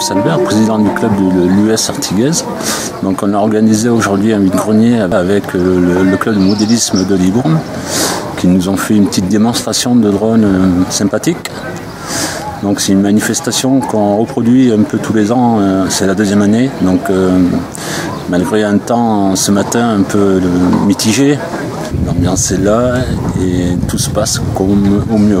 Salbert, président du club de l'US Artiguaise. Donc on a organisé aujourd'hui un vide-grenier avec euh, le, club de modélisme de Libourne qui nous ont fait une petite démonstration de drone euh, sympathique. Donc c'est une manifestation qu'on reproduit un peu tous les ans, euh, c'est la deuxième année. Donc malgré un temps ce matin un peu mitigé, l'ambiance est là et tout se passe au mieux.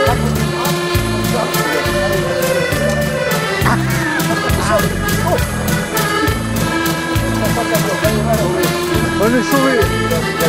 est sauvé